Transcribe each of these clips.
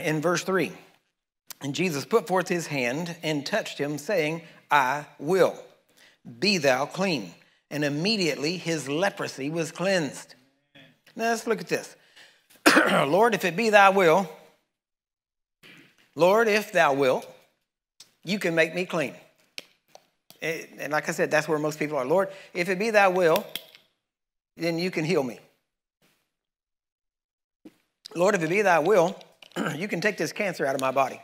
in verse 3. And Jesus put forth his hand and touched him, saying, I will. Be thou clean. And immediately his leprosy was cleansed. Now let's look at this. Lord, if it be thy will, Lord, if thou wilt, you can make me clean. Eh, and like I said, that's where most people are. Lord, if it be thy will, then you can heal me. Lord, if it be thy will, you can take this cancer out of my body.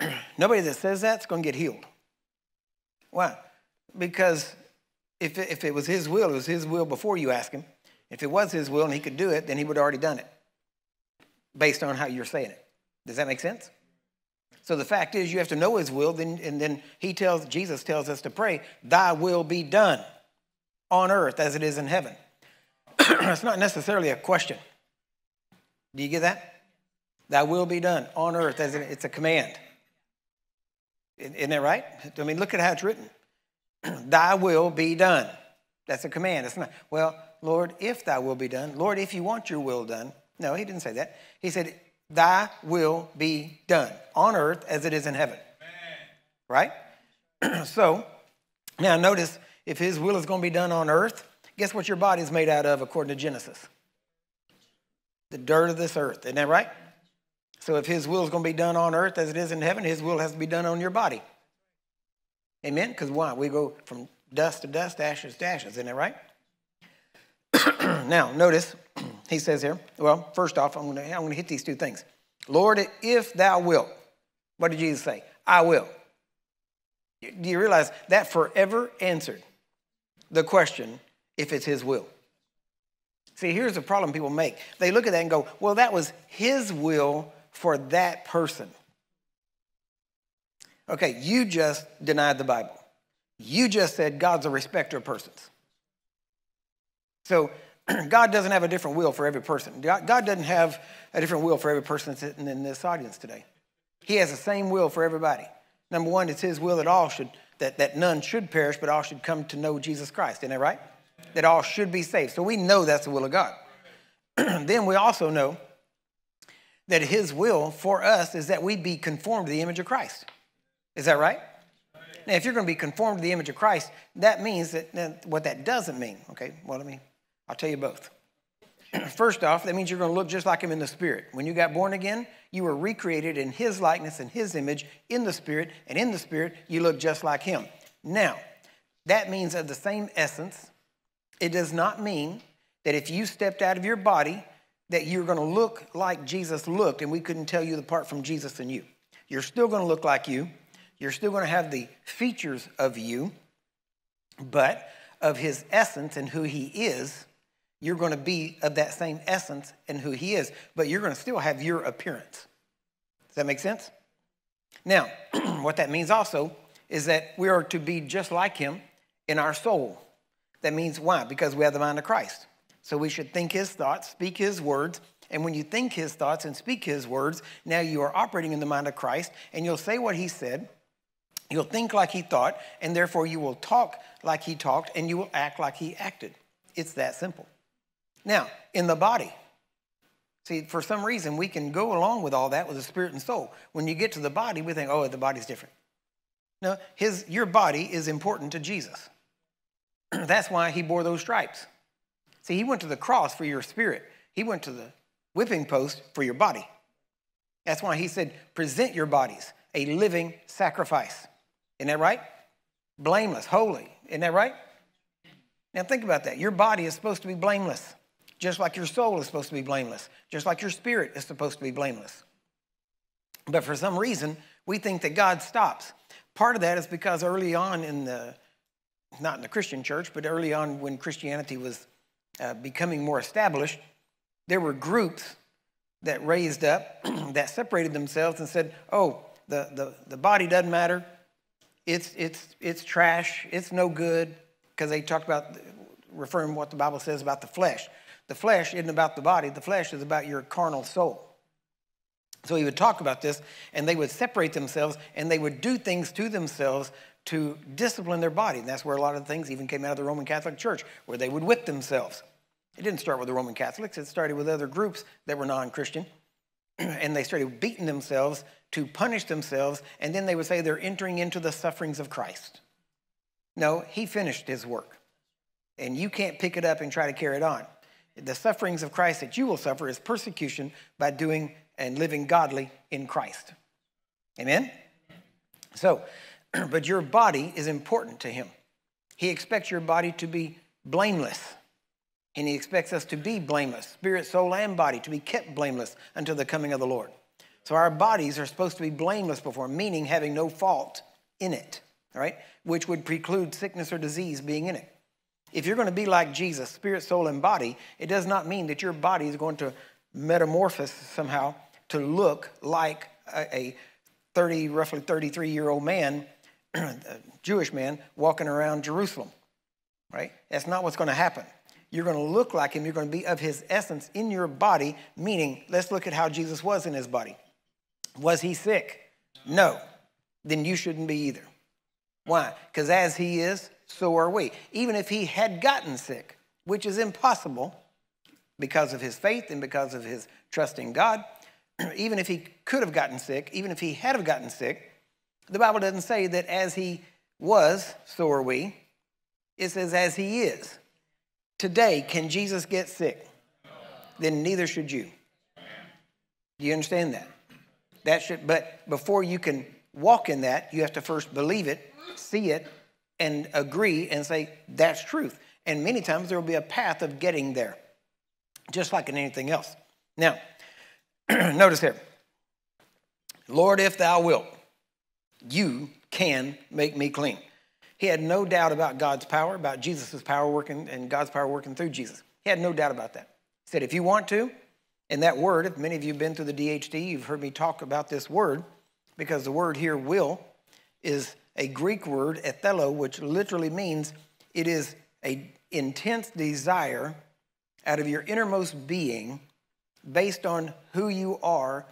Nobody that says that's going to get healed. Why? Because if it, if it was his will, it was his will before you ask him. If it was his will and he could do it, then he would have already done it based on how you're saying it. Does that make sense? So the fact is, you have to know his will, then, and then he tells, Jesus tells us to pray, Thy will be done on earth as it is in heaven. it's not necessarily a question. Do you get that? Thy will be done on earth as it, it's a command. Isn't that right? I mean, look at how it's written. thy will be done. That's a command. It's not, well, Lord, if thy will be done. Lord, if you want your will done. No, he didn't say that. He said, thy will be done on earth as it is in heaven. Amen. Right? so, now notice if his will is going to be done on earth, guess what your body is made out of according to Genesis? The dirt of this earth. Isn't that right? So if his will is going to be done on earth as it is in heaven, his will has to be done on your body. Amen? Because why? We go from dust to dust, ashes to ashes. Isn't that right? now, notice he says here, well, first off, I'm going, to, I'm going to hit these two things. Lord, if thou wilt, what did Jesus say? I will. Do you realize that forever answered the question if it's his will? See, here's the problem people make. They look at that and go, well, that was his will for that person. Okay, you just denied the Bible. You just said God's a respecter of persons. So God doesn't have a different will for every person. God doesn't have a different will for every person sitting in this audience today. He has the same will for everybody. Number one, it's his will that all should, that, that none should perish, but all should come to know Jesus Christ. Isn't that right? That all should be saved. So we know that's the will of God. then we also know that his will for us is that we be conformed to the image of Christ. Is that right? Now, if you're going to be conformed to the image of Christ, that means that what that doesn't mean. Okay, well, let me I'll tell you both. First off, that means you're going to look just like him in the spirit. When you got born again, you were recreated in his likeness and his image in the spirit, and in the spirit, you look just like him. Now, that means of the same essence. It does not mean that if you stepped out of your body, that you're going to look like Jesus looked, and we couldn't tell you the part from Jesus and you. You're still going to look like you. You're still going to have the features of you, but of his essence and who he is, you're going to be of that same essence and who he is, but you're going to still have your appearance. Does that make sense? Now, what that means also is that we are to be just like him in our soul. That means why? Because we have the mind of Christ. So we should think his thoughts, speak his words, and when you think his thoughts and speak his words, now you are operating in the mind of Christ, and you'll say what he said, you'll think like he thought, and therefore you will talk like he talked, and you will act like he acted. It's that simple. Now, in the body, see, for some reason, we can go along with all that with the spirit and soul. When you get to the body, we think, oh, the body's different. No, his, your body is important to Jesus. That's why he bore those stripes. See, he went to the cross for your spirit, he went to the whipping post for your body. That's why he said, present your bodies a living sacrifice. Isn't that right? Blameless, holy. Isn't that right? Now think about that. Your body is supposed to be blameless. Just like your soul is supposed to be blameless, just like your spirit is supposed to be blameless. But for some reason, we think that God stops. Part of that is because early on in the, not in the Christian church, but early on when Christianity was uh, becoming more established, there were groups that raised up that separated themselves and said, oh, the, the, the body doesn't matter. It's, it's, it's trash. It's no good. Because they talked about referring what the Bible says about the flesh. The flesh isn't about the body, the flesh is about your carnal soul. So he would talk about this, and they would separate themselves, and they would do things to themselves to discipline their body. And that's where a lot of things even came out of the Roman Catholic Church, where they would whip themselves. It didn't start with the Roman Catholics, it started with other groups that were non Christian. and they started beating themselves to punish themselves, and then they would say they're entering into the sufferings of Christ. No, he finished his work, and you can't pick it up and try to carry it on. The sufferings of Christ that you will suffer is persecution by doing and living godly in Christ. Amen? So, but your body is important to him. He expects your body to be blameless. And he expects us to be blameless, spirit, soul, and body, to be kept blameless until the coming of the Lord. So our bodies are supposed to be blameless before, meaning having no fault in it, all right? Which would preclude sickness or disease being in it. If you're going to be like Jesus, spirit, soul, and body, it does not mean that your body is going to metamorphose somehow to look like a, a 30, roughly 33 year old man, a Jewish man, walking around Jerusalem, right? That's not what's going to happen. You're going to look like him. You're going to be of his essence in your body, meaning, let's look at how Jesus was in his body. Was he sick? No. Then you shouldn't be either. Why? Because as he is, so are we. Even if he had gotten sick, which is impossible because of his faith and because of his trusting God, even if he could have gotten sick, even if he had have gotten sick, the Bible doesn't say that as he was, so are we. It says as he is. Today, can Jesus get sick? Then neither should you. Do you understand that? That should, but before you can walk in that, you have to first believe it, see it, and agree and say, that's truth. And many times there will be a path of getting there, just like in anything else. Now, notice here Lord, if thou wilt, you can make me clean. He had no doubt about God's power, about Jesus' power working and God's power working through Jesus. He had no doubt about that. He said, if you want to, and that word, if many of you have been through the DHT, you've heard me talk about this word, because the word here, will, is a Greek word, ethelo, which literally means it is a intense desire out of your innermost being based on who you are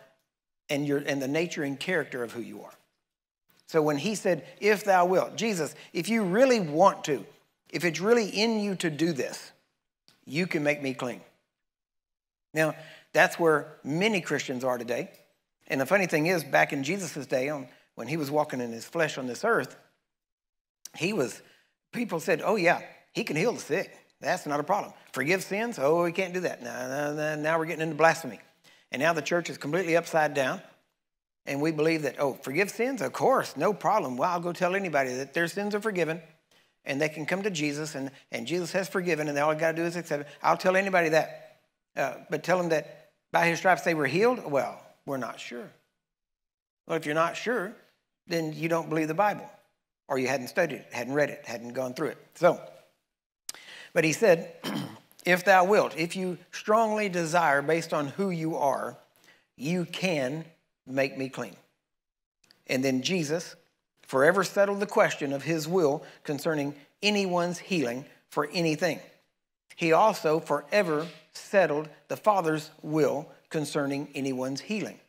and, your, and the nature and character of who you are. So when he said, if thou wilt, Jesus, if you really want to, if it's really in you to do this, you can make me clean. Now, that's where many Christians are today. And the funny thing is, back in Jesus' day, on, when he was walking in his flesh on this earth, he was, people said, oh, yeah, he can heal the sick. That's not a problem. Forgive sins? Oh, we can't do that. Now, now, we're getting into blasphemy. And now the church is completely upside down. And we believe that, oh, forgive sins? Of course, no problem. Well, I'll go tell anybody that their sins are forgiven and they can come to Jesus and, and Jesus has forgiven and all they got to do is accept it. I'll tell anybody that. Uh, but tell them that by his stripes they were healed? Well, we're not sure. Well, if you're not sure, then you don't believe the Bible or you hadn't studied it, hadn't read it, hadn't gone through it. So, but he said, if thou wilt, if you strongly desire based on who you are, you can make me clean. And then Jesus forever settled the question of his will concerning anyone's healing for anything. He also forever settled the Father's will concerning anyone's healing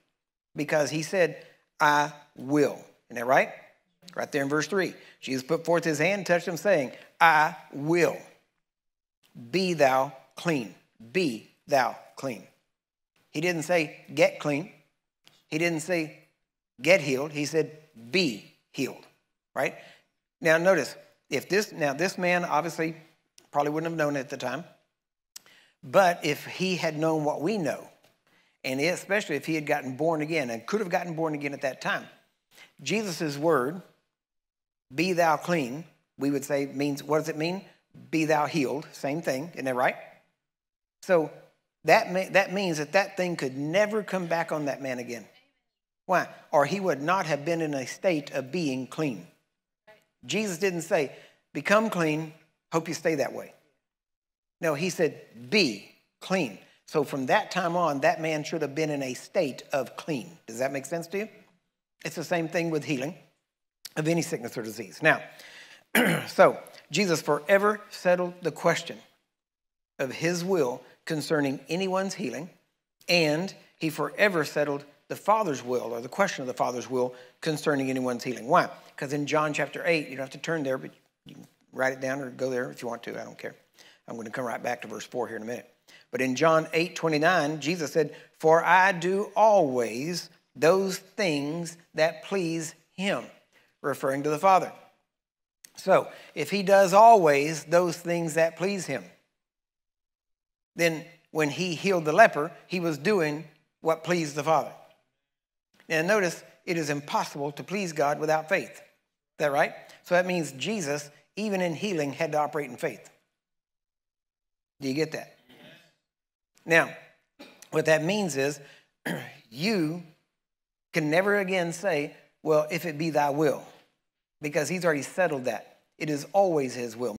because he said, I will. Isn't that right? Right there in verse 3. Jesus put forth his hand, touched him, saying, I will. Be thou clean. Be thou clean. He didn't say, get clean. He didn't say get healed, he said be healed, right? Now notice, if this now this man obviously probably wouldn't have known at the time, but if he had known what we know, and especially if he had gotten born again and could have gotten born again at that time, Jesus' word, be thou clean, we would say means what does it mean? Be thou healed, same thing, isn't that right? So that, that means that that thing could never come back on that man again. Why? Or he would not have been in a state of being clean. Jesus didn't say, become clean, hope you stay that way. No, he said, be clean. So from that time on, that man should have been in a state of clean. Does that make sense to you? It's the same thing with healing of any sickness or disease. Now, so Jesus forever settled the question of his will concerning anyone's healing, and he forever settled the Father's will or the question of the Father's will concerning anyone's healing. Why? Because in John chapter 8, you don't have to turn there, but you can write it down or go there if you want to. I don't care. I'm going to come right back to verse 4 here in a minute. But in John 8 29, Jesus said, For I do always those things that please him, referring to the Father. So, if he does always those things that please him, then when he healed the leper, he was doing what pleased the Father. Now, notice it is impossible to please God without faith. Is that right? So that means Jesus, even in healing, had to operate in faith. Do you get that? Now, what that means is you can never again say, Well, if it be thy will, because he's already settled that. It is always his will.